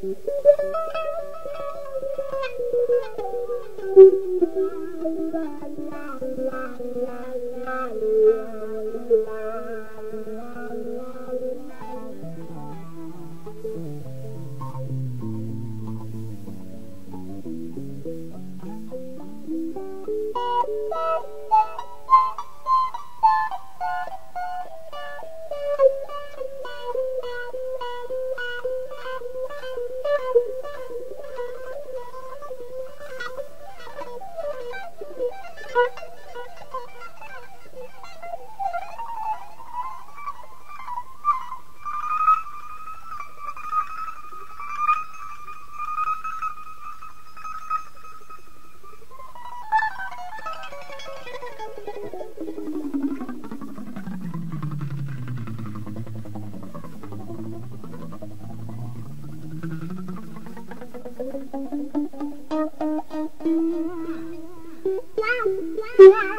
la la la la Boom!